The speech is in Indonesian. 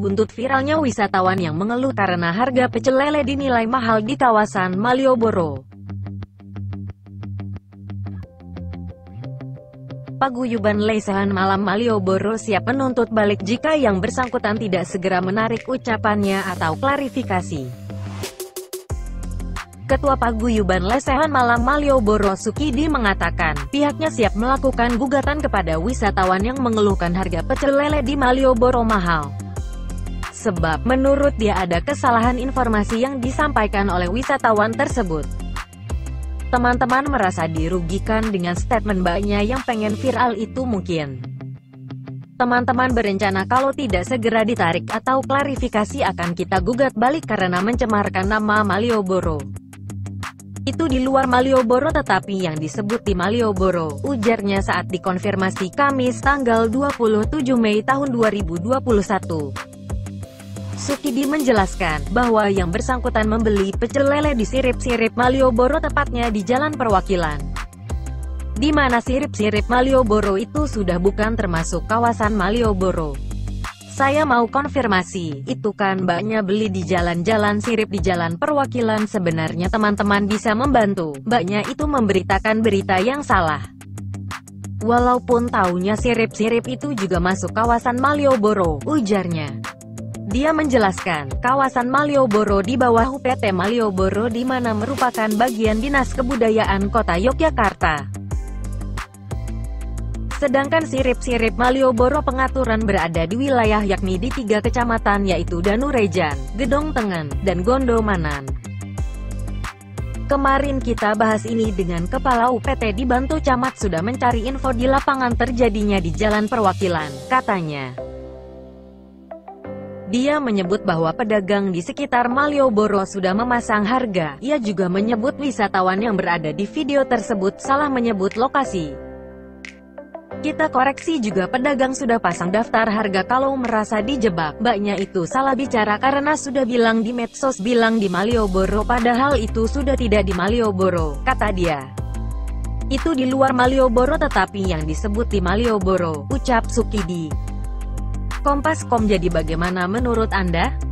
buntut viralnya wisatawan yang mengeluh karena harga pecel lele dinilai mahal di kawasan Malioboro. Paguyuban Lesehan Malam Malioboro siap menuntut balik jika yang bersangkutan tidak segera menarik ucapannya atau klarifikasi. Ketua Paguyuban Lesehan Malam Malioboro Sukidi mengatakan, pihaknya siap melakukan gugatan kepada wisatawan yang mengeluhkan harga pecel lele di Malioboro mahal. Sebab, menurut dia ada kesalahan informasi yang disampaikan oleh wisatawan tersebut. Teman-teman merasa dirugikan dengan statement mbaknya yang pengen viral itu mungkin. Teman-teman berencana kalau tidak segera ditarik atau klarifikasi akan kita gugat balik karena mencemarkan nama Malioboro. Itu di luar Malioboro tetapi yang disebut di Malioboro, ujarnya saat dikonfirmasi Kamis tanggal 27 Mei tahun 2021. Sukidi menjelaskan, bahwa yang bersangkutan membeli pecel lele di sirip-sirip Malioboro tepatnya di Jalan Perwakilan. Di mana sirip-sirip Malioboro itu sudah bukan termasuk kawasan Malioboro. Saya mau konfirmasi, itu kan mbaknya beli di jalan-jalan sirip di jalan perwakilan sebenarnya teman-teman bisa membantu, mbaknya itu memberitakan berita yang salah. Walaupun taunya sirip-sirip itu juga masuk kawasan Malioboro, ujarnya. Dia menjelaskan, kawasan Malioboro di bawah UPT Malioboro di mana merupakan bagian Dinas Kebudayaan Kota Yogyakarta. Sedangkan sirip-sirip Malioboro pengaturan berada di wilayah yakni di tiga kecamatan yaitu Danurejan, Gedong Tengen, dan Gondomanan. Kemarin kita bahas ini dengan Kepala UPT dibantu Camat sudah mencari info di lapangan terjadinya di Jalan Perwakilan, katanya. Dia menyebut bahwa pedagang di sekitar Malioboro sudah memasang harga. Ia juga menyebut wisatawan yang berada di video tersebut salah menyebut lokasi. Kita koreksi juga pedagang sudah pasang daftar harga kalau merasa dijebak. Mbaknya itu salah bicara karena sudah bilang di medsos bilang di Malioboro padahal itu sudah tidak di Malioboro, kata dia. Itu di luar Malioboro tetapi yang disebut di Malioboro, ucap Sukidi. Kompas.com jadi bagaimana menurut Anda?